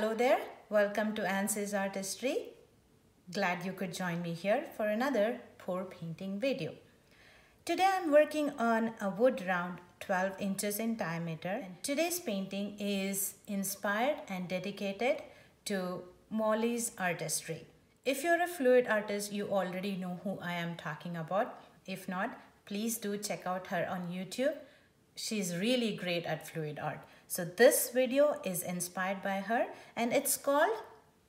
Hello there, welcome to Ancy's Artistry. Glad you could join me here for another pour painting video. Today I'm working on a wood round 12 inches in diameter. Today's painting is inspired and dedicated to Molly's artistry. If you're a fluid artist, you already know who I am talking about. If not, please do check out her on YouTube. She's really great at fluid art. So this video is inspired by her and it's called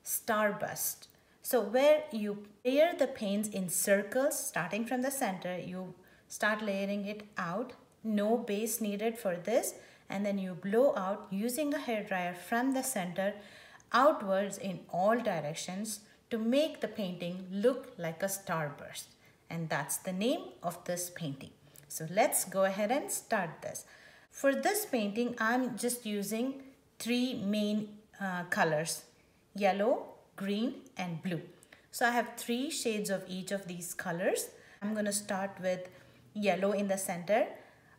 Starburst. So where you layer the paints in circles starting from the center, you start layering it out. No base needed for this and then you blow out using a hair dryer from the center outwards in all directions to make the painting look like a starburst. And that's the name of this painting. So let's go ahead and start this. For this painting, I'm just using three main uh, colors, yellow, green and blue. So I have three shades of each of these colors. I'm going to start with yellow in the center,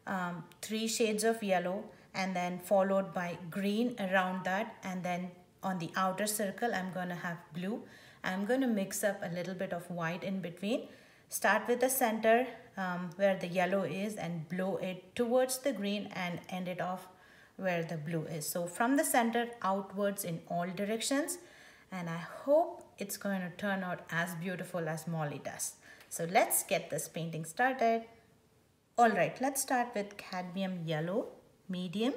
um, three shades of yellow and then followed by green around that and then on the outer circle I'm going to have blue. I'm going to mix up a little bit of white in between Start with the center um, where the yellow is and blow it towards the green and end it off where the blue is. So from the center outwards in all directions and I hope it's going to turn out as beautiful as Molly does. So let's get this painting started. Alright, let's start with cadmium yellow, medium.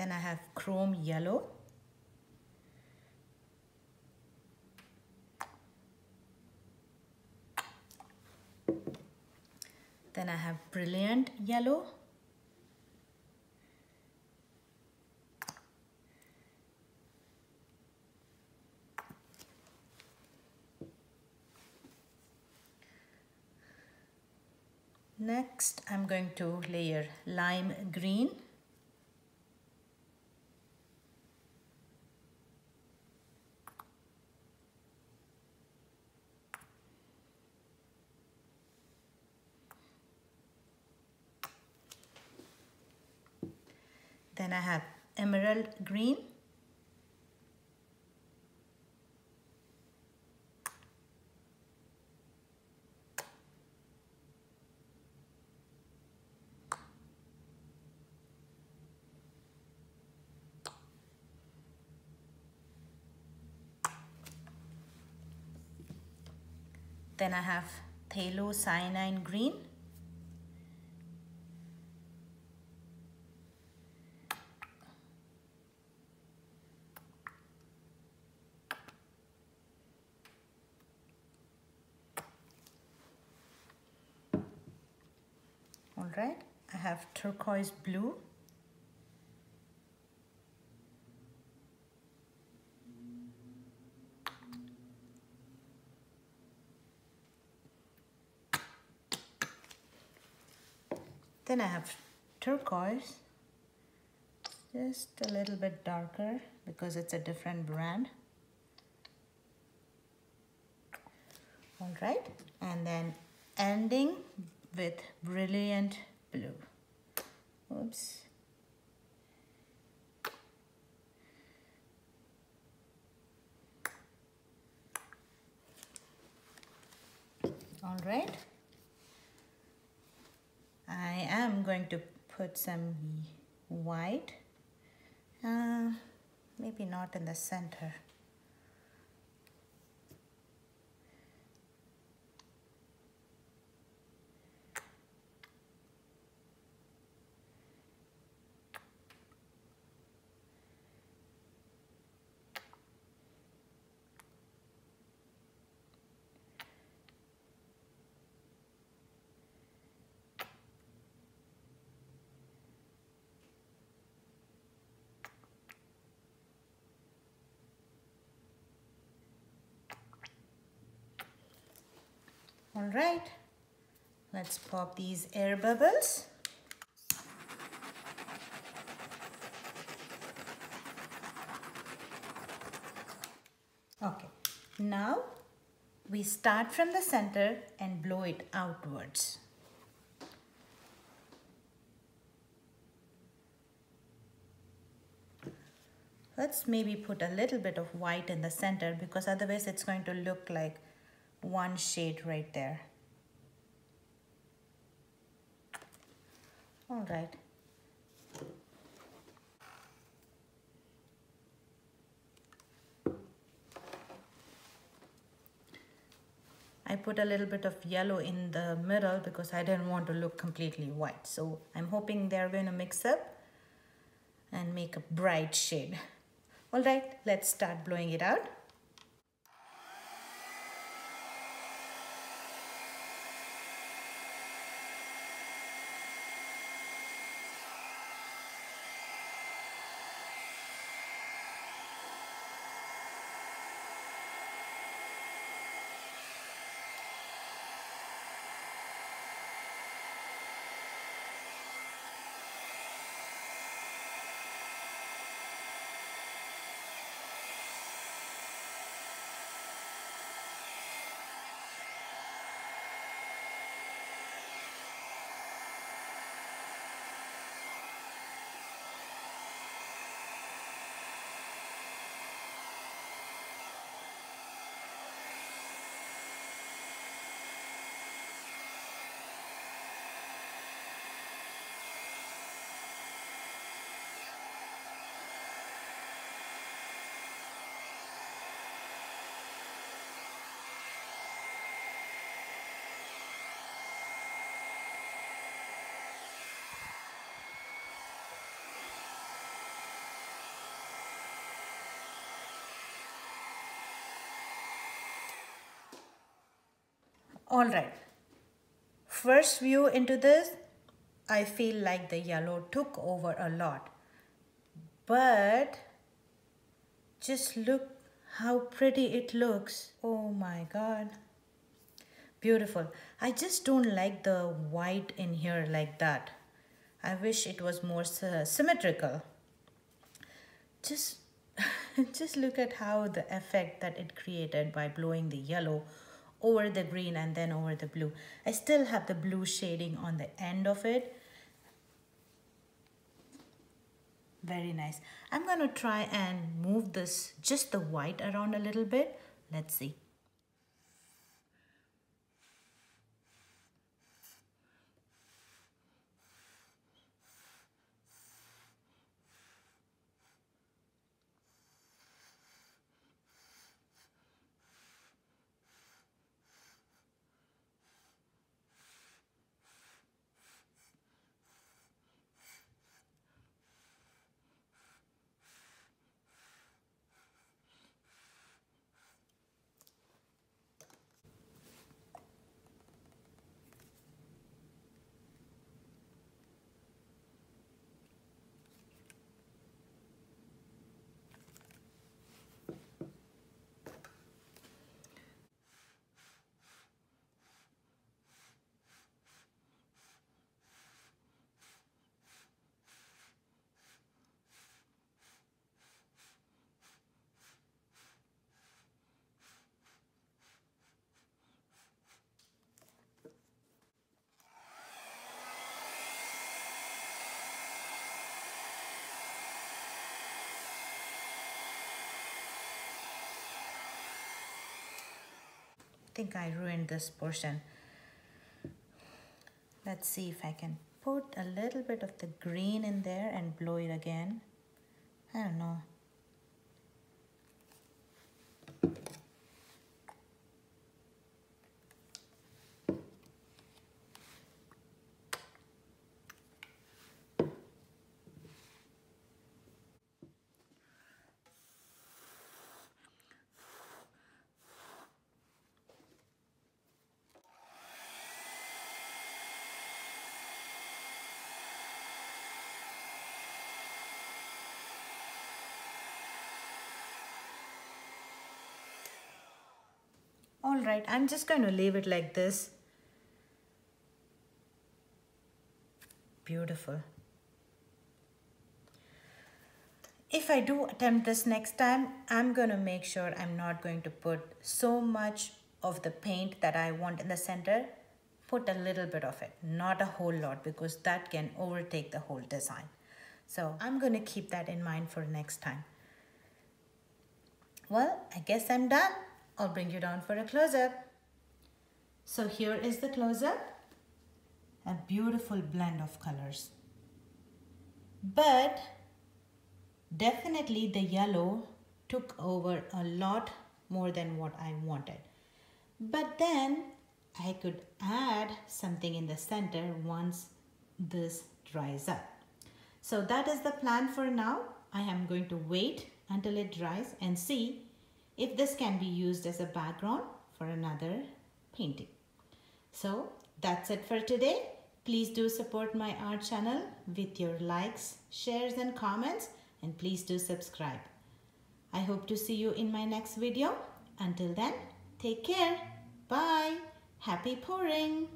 Then I have chrome yellow. Then I have brilliant yellow. Next, I'm going to layer lime green. Then I have emerald green. Then I have phthalo cyanine green. All right? I have turquoise blue. Then I have turquoise. Just a little bit darker because it's a different brand. All right. And then ending with brilliant blue. Oops. All right. I am going to put some white, uh, maybe not in the center. All right, let's pop these air bubbles. Okay, now we start from the center and blow it outwards. Let's maybe put a little bit of white in the center because otherwise it's going to look like one shade right there. All right. I put a little bit of yellow in the middle because I didn't want to look completely white. So I'm hoping they're going to mix up and make a bright shade. All right, let's start blowing it out. All right. First view into this, I feel like the yellow took over a lot. But just look how pretty it looks. Oh my God. Beautiful. I just don't like the white in here like that. I wish it was more symmetrical. Just, just look at how the effect that it created by blowing the yellow over the green and then over the blue. I still have the blue shading on the end of it. Very nice. I'm going to try and move this, just the white around a little bit. Let's see. Think I ruined this portion. Let's see if I can put a little bit of the green in there and blow it again. I don't know. Right I'm just going to leave it like this beautiful if I do attempt this next time I'm going to make sure I'm not going to put so much of the paint that I want in the center, put a little bit of it, not a whole lot because that can overtake the whole design. So I'm going to keep that in mind for next time. Well, I guess I'm done. I'll bring you down for a close-up. So here is the close-up. A beautiful blend of colors. But definitely the yellow took over a lot more than what I wanted. But then I could add something in the center once this dries up. So that is the plan for now. I am going to wait until it dries and see if this can be used as a background for another painting. So that's it for today. Please do support my art channel with your likes, shares and comments and please do subscribe. I hope to see you in my next video. Until then, take care. Bye. Happy pouring.